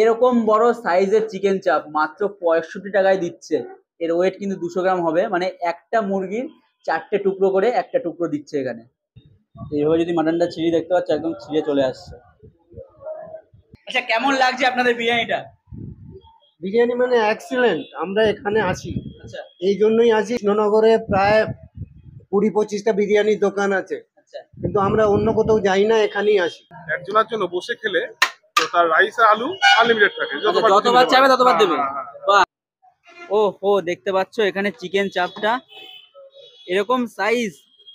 এরকম বড় সাইজের চিকেন চাপ মাত্র পঁয়ষট্টি টাকায় দিচ্ছে। এর ওয়েট কিন্তু দুশো গ্রাম হবে। মানে একটা মুরগির চারটে টুকরো করে একটা টুকরো দিচ্ছে এখানে। এইভাবে যদি মাটনটা ছিঁড়ে দেখতে পাচ্ছ একদম ছিঁড়ে চলে আসছে। আচ্ছা কেমন লাগছে আপনাদের বিরিয়ানিটা? বিরিয়ানি মানে এক্সিলেন্ট আমরা এখানে আছি। আচ্ছা। এই জন্যই আছি। কৃষ্ণনগরে প্রায় কুড়ি পঁচিশটা বিরিয়ানির দোকান আছে। আচ্ছা। কিন্তু আমরা অন্য কোথাও যাই না এখানেই আসি। একজনের জন্য বসে খেলে তো তার রাইস আর আলু আনলিমিটেড থাকে। আচ্ছা, যতবার দিতে ততবার হ্যাঁ, দেবে। হ্যাঁ, হ্যাঁ। বাহ। ও হো দেখতে পাচ্ছ এখানে চিকেন চাপটা এরকম সাইজ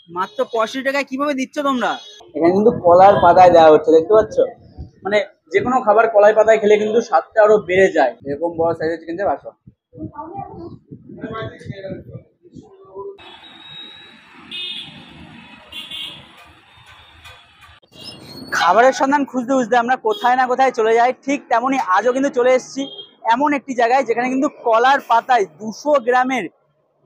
মাত্র পঁয়ষট্টি টাকায় কীভাবে দিচ্ছ তোমরা? এখানে কিন্তু কলার পাতায় দেওয়া হচ্ছে দেখতে পাচ্ছ? মানে যে কোনো খাবার কলাই পাতায় খেলে কিন্তু স্বাদটা আরও বেড়ে যায়। এরকম বড় সাইজের চিকেন চাপ আসো। খাবারের সন্ধান খুঁজতে খুঁজতে আমরা কোথায় না কোথায় চলে যাই, ঠিক তেমনই আজও কিন্তু চলে এসেছি। এমন একটি জায়গায় যেখানে কিন্তু কলার পাতায় দুশো গ্রামের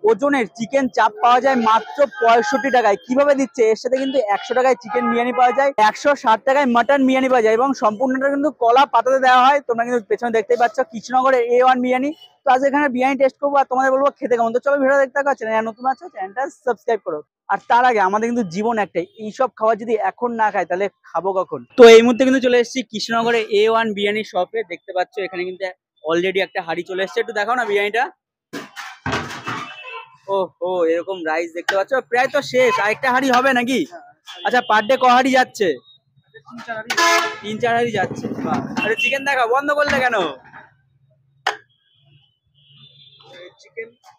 ওজনের চিকেন চাপ পাওয়া যায় মাত্র পঁয়ষট্টি টাকায়। কীভাবে দিচ্ছে? এর সাথে কিন্তু একশো টাকায় চিকেন বিরিয়ানি পাওয়া যায়, একশো ষাট টাকায় মাটন বিরিয়ানি পাওয়া যায় এবং সম্পূর্ণটা কিন্তু কলা পাতাতে দেওয়া হয়। তোমরা কিন্তু পেছনে দেখতেই পাচ্ছ কৃষ্ণনগরের এ ওয়ান বিরিয়ানি। তো আজ এখানে বিরিয়ানি টেস্ট করব আর তোমাদের বলব খেতে কেমন। তো চলো ভিডিও দেখতে থাকো চ্যানেল নতুন আছো, চ্যানেলটা সাবস্ক্রাইব করো। আর তার আগে আমাদের কিন্তু জীবন একটাই, এইসব খাবার যদি এখন না খাই তাহলে খাব কখন? তো এই মুহূর্তে কিন্তু চলে এসেছি কৃষ্ণনগরে এ ওয়ান বিরিয়ানি শপে দেখতে পাচ্ছ এখানে কিন্তু অলরেডি একটা হাড়ি চলে এসেছে। একটু দেখাও না বিরিয়ানিটা। ও ও এরকম রাইস দেখতে পাচ্ছ? প্রায় তো শেষ। আরেকটা হাড়ি হবে নাকি? আচ্ছা পার ডে ক হাড়ি যাচ্ছে? তিন চার হাড়ি যাচ্ছে। আরে চিকেন দেখা বন্ধ করলে কেন?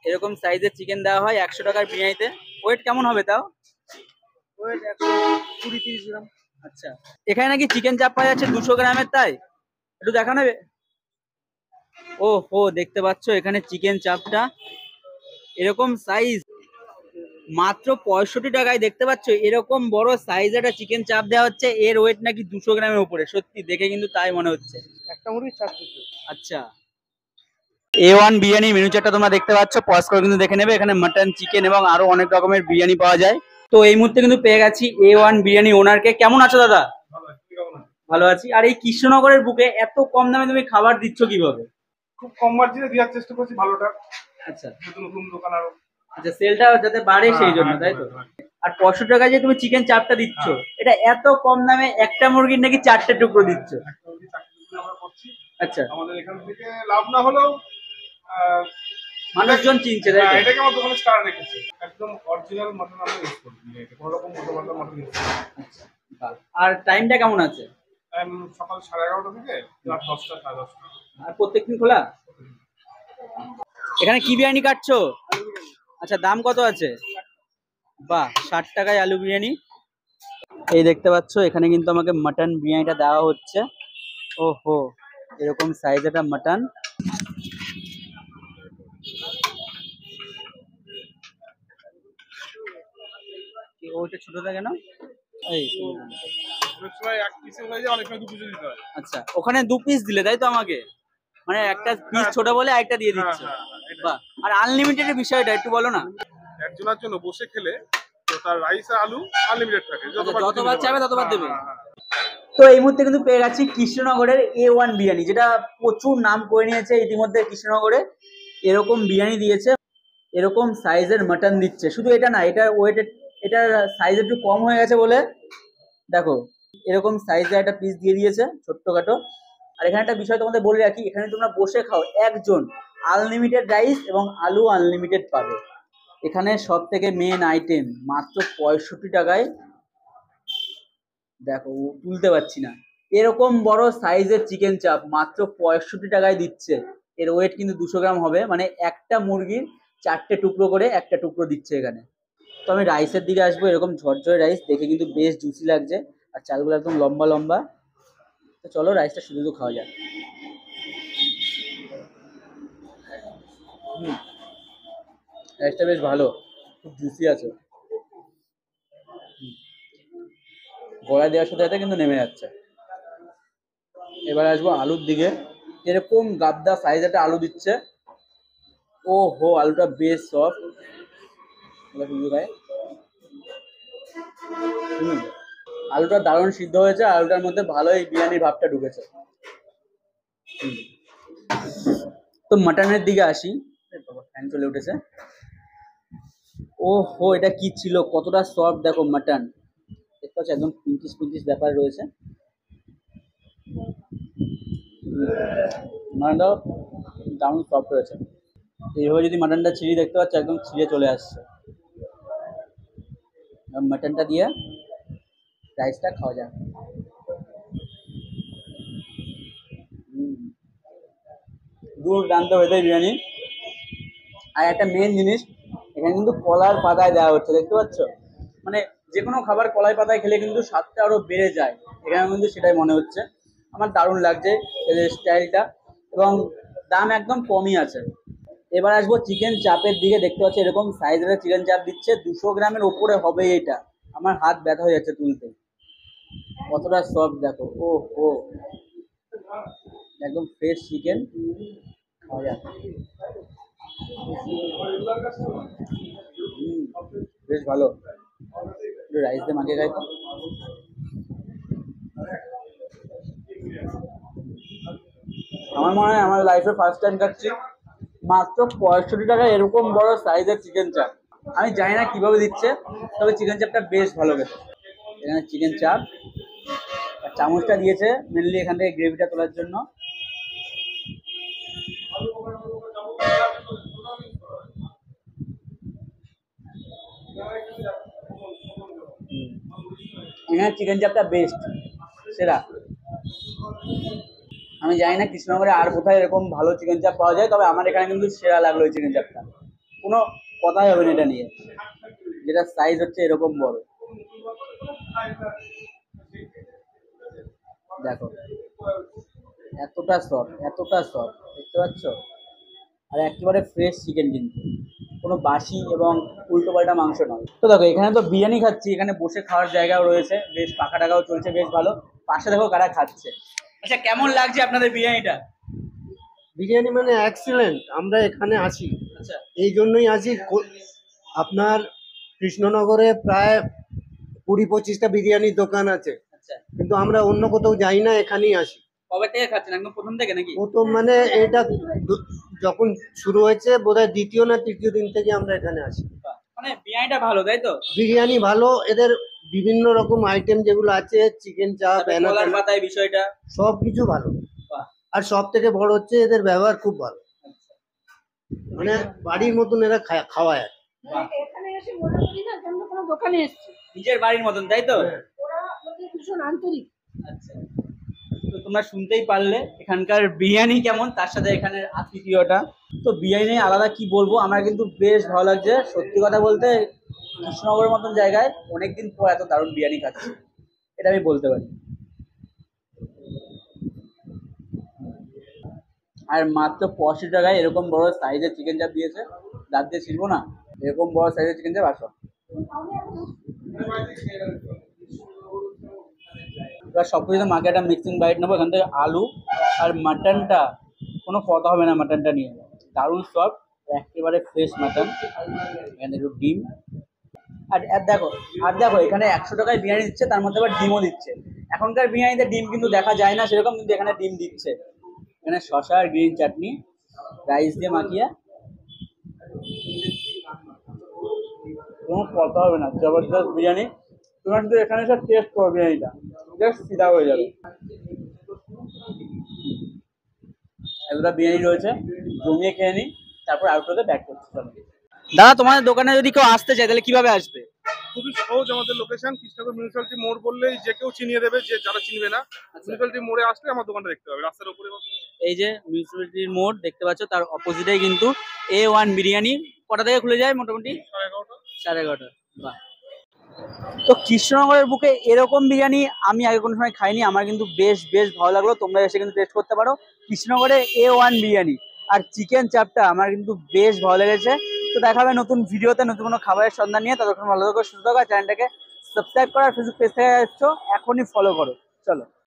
এরকম সাইজের চিকেন দেওয়া হয় একশো টাকার বিরিয়ানিতে। ওয়েট কেমন হবে তাও? কুড়ি তিরিশ গ্রাম। আচ্ছা। এখানে নাকি চিকেন চাপ পাওয়া যাচ্ছে দুশো গ্রামের তাই? একটু দেখা নেবে? ও হো দেখতে পাচ্ছ এখানে চিকেন চাপটা এরকম সাইজ মাত্র পঁয়ষট্টি টাকায় দেখতে পাচ্ছ এরকম বড় সাইজ একটা চিকেন চাপ দেওয়া হচ্ছে এর ওয়েট নাকি দুশো গ্রামের উপরে। সত্যি দেখে কিন্তু তাই মনে হচ্ছে। একটা মুরগি আচ্ছা। এ ওয়ান বিরিয়ানি মেনু চারটা তোমরা দেখতে পাচ্ছ পজ করে কিন্তু দেখে নেবে এখানে মাটন চিকেন এবং আরও অনেক রকমের বিরিয়ানি পাওয়া যায়। তো এই মুহূর্তে কিন্তু পেয়ে গেছি এ ওয়ান বিরিয়ানি ওনারকে কেমন আছো দাদা? ভালো আছে, আর এই কৃষ্ণনগরের বুকে এত কম দামে তুমি খাবার দিচ্ছ কীভাবে? খুব কম মার্জিনে দেওয়ার চেষ্টা করছি ভালোটা। আচ্ছা। নতুন নতুন দোকান আরও আচ্ছা সেলটা যাতে বাড়ে সেই জন্য তাই তো? আর পঁয়ষট্টি টাকায় যে তুমি চিকেন চাপটা দিচ্ছ এটা এত কম দামে একটা মুরগির নাকি চারটে টুকরো দিচ্ছ? আচ্ছা। আমাদের এখান থেকে লাভ না হলেও মানুষজন চিনছে তাই হ্যাঁ? এটাকে আমার দোকানে স্টার রেখেছে। একদম অরিজিনাল মটন আমরা ইউজ করি। কোনো রকম মোটো মটন মটন ইউজ করি। আচ্ছা, আর টাইমটা কেমন আছে? সকাল সাড়ে এগারোটা থেকে রাত দশটা সাড়ে দশটা। আর প্রত্যেকদিন খোলা? এখানে কি বিরিয়ানি কাটছো? আচ্ছা দাম কত আছে? বাহ ষাট টাকায় আলু বিরিয়ানি। এই দেখতে পাচ্ছ এখানে কিন্তু আমাকে মাটন বিরিয়ানিটা দেওয়া হচ্ছে। ও হো এরকম সাইজ এটা মাটন। ওইটা হয়ে হয় আচ্ছা ওখানে দু পিস দিলে তাই তো আমাকে? মানে একটা পিস ছোট বলে একটা দিয়ে হ্যাঁ, দিচ্ছে। হ্যাঁ, হ্যাঁ, এটাই। বাহ আর আনলিমিটেড বিষয়টা একটু বলো না। একজনের জন্য বসে খেলে তো তার রাইস আর আলু আনলিমিটেড থাকে যতবার চাইবে ততবার হ্যাঁ, দেবে। হ্যাঁ, হ্যাঁ। তো এই মুহূর্তে কিন্তু পেয়ে গেছি কৃষ্ণনগরের এ ওয়ান বিরিয়ানি যেটা প্রচুর নাম করে নিয়েছে। ইতিমধ্যে কৃষ্ণনগরে এরকম বিরিয়ানি দিয়েছে এরকম সাইজের মাটন দিচ্ছে। শুধু এটা না এটা ওয়েট এটা সাইজ একটু কম হয়ে গেছে বলে দেখো এরকম সাইজের একটা পিস দিয়ে দিয়েছে ছোট্টখাটো। আর এখানে একটা বিষয় তোমাদের বলে রাখি এখানে তোমরা বসে খাও একজন। আনলিমিটেড রাইস এবং আলু আনলিমিটেড পাবে। এখানে সব থেকে মেন আইটেম মাত্র পঁয়ষট্টি টাকায়। দেখো তুলতে পারছি না। এরকম বড় সাইজের চিকেন চাপ মাত্র পঁয়ষট্টি টাকায় দিচ্ছে। এর ওয়েট কিন্তু দুশো গ্রাম হবে। মানে একটা মুরগির চারটে টুকরো করে একটা টুকরো দিচ্ছে এখানে। তো আমি রাইসের দিকে আসব। এরকম ঝরঝরে রাইস দেখে কিন্তু বেশ জুসি লাগছে। আর চালগুলো একদম লম্বা লম্বা। তো চলো রাইসটা শুধু শুধু খাওয়া যাক। হুম। রাইসটা বেশ ভালো, খুব জুসি আছে। গড়ায় দেওয়ার সাথে সাথে কিন্তু নেমে যাচ্ছে। এবার আসব আলুর দিকে। এরকম গাদ্দা সাইজ একটা আলু দিচ্ছে। ও হো আলুটা বেশ সফট হুম। আলুটা দারুণ সিদ্ধ হয়েছে আলুটার মধ্যে ভালোই বিরিয়ানির ভাবটা ঢুকেছে। তো মাটনের দিকে আসি। চলে উঠেছে। ও হো এটা কি ছিল? কতটা সফট দেখো মাটন দেখতে পাচ্ছ, একদম পিঙ্কিস পিঙ্কিস ব্যাপার রয়েছে। মাটনটাও দারুণ সফট রয়েছে। এইভাবে যদি মাটনটা ছিঁড়ি দেখতে পাচ্ছ, একদম ছিঁড়ে চলে আসছে। মাটনটা দিয়ে রাইসটা খাওয়া যায় হুম। দুর্দান্ত হয়েছে বিরিয়ানি আর একটা মেন জিনিস, এখানে কিন্তু কলার পাতায় দেওয়া হচ্ছে, দেখতে পাচ্ছ? মানে যে কোনো খাবার কলাই পাতায় খেলে কিন্তু স্বাদটা আরও বেড়ে যায়। এখানে কিন্তু সেটাই মনে হচ্ছে। আমার দারুণ লাগছে এদের স্টাইলটা এবং দাম একদম কমই আছে। এবার আসব চিকেন চাপের দিকে, দেখতে পাচ্ছি এরকম সাইজের চিকেন চাপ দিচ্ছে, দুশো গ্রামের ওপরে হবে এটা। আমার হাত ব্যথা হয়ে যাচ্ছে তুলতে। কতটা সফট দেখো ও ও একদম ফ্রেশ চিকেন খাওয়া বেশ ভালো। রাইস দিয়ে মাখিয়ে খাই আমার মনে হয় আমার লাইফে ফার্স্ট টাইম খাচ্ছি। মাত্র পঁয়ষট্টি টাকা এরকম বড় সাইজের চিকেন চাপ আমি জানি না কীভাবে দিচ্ছে, তবে চিকেন চাপটা বেশ ভালো গেছে এখানে চিকেন চাপ আর চামচটা দিয়েছে মেনলি এখান থেকে গ্রেভিটা তোলার জন্য। এখানে চিকেন চাপটা বেস্ট সেরা। আমি জানি না কৃষ্ণনগরে আর কোথায় এরকম ভালো চিকেন চাপ পাওয়া যায়, তবে আমার এখানে কিন্তু সেরা লাগল ওই চিকেন চাপটা কোনো কথাই হবে না এটা নিয়ে। যেটা সাইজ হচ্ছে এরকম বড়। দেখো, এতটা সফট এতটা সফট দেখতে পাচ্ছ? আর একেবারে ফ্রেশ চিকেন কিন্তু। কোনো বাসি এবং উল্টো পাল্টা মাংস নয়। তো দেখো এখানে তো বিরিয়ানি খাচ্ছি এখানে বসে খাওয়ার জায়গাও রয়েছে বেশ পাখা টাকাও চলছে বেশ ভালো। পাশে দেখো কারা খাচ্ছে। আচ্ছা কেমন লাগছে আপনাদের বিরিয়ানিটা? বিরিয়ানি মানে এক্সিলেন্ট আমরা এখানে আছি। আচ্ছা। এই জন্যই আছি আপনার কৃষ্ণনগরে প্রায় কুড়ি পঁচিশটা বিরিয়ানির দোকান আছে। আচ্ছা। কিন্তু আমরা অন্য কোথাও যাই না এখানেই আসি কবে থেকে খাচ্ছেন? একদম প্রথম থেকে নাকি? প্রথম মানে এটা যখন শুরু হয়েছে বোধহয় দ্বিতীয় না তৃতীয় দিন থেকে আমরা এখানে আসি মানে বিরিয়ানিটা ভালো তাই তো? বিরিয়ানি ভালো এদের বিভিন্ন রকম আইটেম যেগুলো আছে চিকেন চাপ পাতায় বিষয়টা? সব কিছু ভালো আর সব থেকে বড় হচ্ছে এদের ব্যবহার খুব ভালো। আচ্ছা। মানে বাড়ির মতন এরা খাওয়ায় এখানে এসে মনে করি না কোনো দোকানে এসছি। নিজের বাড়ির মতন তাই তো? ওরা ভীষণ আন্তরিক আচ্ছা। তো তোমরা শুনতেই পারলে এখানকার বিরিয়ানি কেমন, তার সাথে এখানের আতিথিয়টা তো বিরিয়ানি আলাদা কি বলব, আমার কিন্তু বেশ ভালো লাগছে। সত্যি কথা বলতে কৃষ্ণনগরের মতন জায়গায় অনেকদিন পর এত দারুণ বিরিয়ানি খাচ্ছি। এটা আমি বলতে পারি। আর মাত্র পঁয়ষট্টি টাকায় এরকম বড় সাইজের চিকেন চাপ দিয়েছে। দাঁত দিয়ে ছিলবো না, এরকম বড় সাইজের চিকেন চাপ আসো। এবার সব কিছু মাকে একটা মিক্সিং বাইট নেব, এখান থেকে আলু আর মাটনটা কোনো কথা হবে না মাটনটা নিয়ে। দারুণ সব, একেবারে ফ্রেশ মাটন এখানে একটু ডিম। আর আর দেখো আর দেখো, এখানে একশো টাকায় বিরিয়ানি দিচ্ছে, তার মধ্যে আবার ডিমও দিচ্ছে। এখনকার বিরিয়ানিতে ডিম কিন্তু দেখা যায় না, সেরকম কিন্তু এখানে ডিম দিচ্ছে। এখানে শশা আর গ্রিন চাটনি রাইস দিয়ে মাখিয়ে। কোনো কথা হবে না, জবরদস্ত বিরিয়ানি। তোমরা কিন্তু এখানে সব টেস্ট করো বিরিয়ানিটা। জাস্ট ফিদা হয়ে যাবে। এগুলো বিরিয়ানি রয়েছে জমিয়ে খেয়ে নিই তারপর আউটরোতে ব্যাক করতে দাদা তোমাদের দোকানে যদি কেউ আসতে চায় তাহলে কীভাবে আসবে? খুবই সহজ আমাদের লোকেশন কৃষ্ণনগর মিউনিসিপালিটি মোড় বললেই যে কেউ চিনিয়ে দেবে যে যারা চিনবে না মিউনিসিপালিটি মোড়ে আসলে আমার দোকানটা দেখতে পাবে রাস্তার উপরে এই যে মিউনিসিপ্যালিটির মোড় দেখতে পাচ্ছ তার অপোজিটেই কিন্তু এ ওয়ান বিরিয়ানি কটা থেকে খুলে যায় মোটামুটি? সাড়ে এগারোটা। সাড়ে এগারোটা বাহ। তো কৃষ্ণনগরের বুকে এরকম বিরিয়ানি আমি আগে কোনো সময় খাইনি, আমার কিন্তু বেশ বেশ ভালো লাগল। তোমরা এসে কিন্তু টেস্ট করতে পারো। কৃষ্ণনগরে এ ওয়ান বিরিয়ানি আর চিকেন চাপটা আমার কিন্তু বেশ ভালো লেগেছে। তো দেখা হবে নতুন ভিডিওতে, নতুন কোনো খাবারের সন্ধান নিয়ে। ততক্ষণ ভালো থাকো, সুস্থ থাকো চ্যানেলটাকে সাবস্ক্রাইব করার ফেসবুক পেজ থেকে এখনই ফলো করো। চলো।